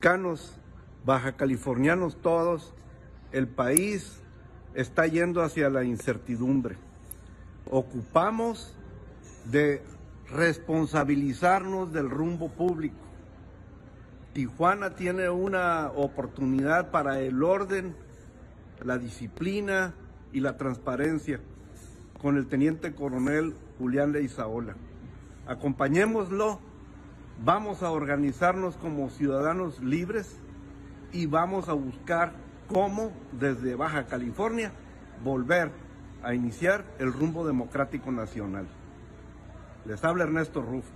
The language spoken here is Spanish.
mexicanos, baja californianos todos, el país está yendo hacia la incertidumbre. Ocupamos de responsabilizarnos del rumbo público. Tijuana tiene una oportunidad para el orden, la disciplina y la transparencia con el teniente coronel Julián Leizaola. Acompañémoslo, vamos a organizarnos como ciudadanos libres y vamos a buscar cómo desde Baja California volver a iniciar el rumbo democrático nacional. Les habla Ernesto Rufo.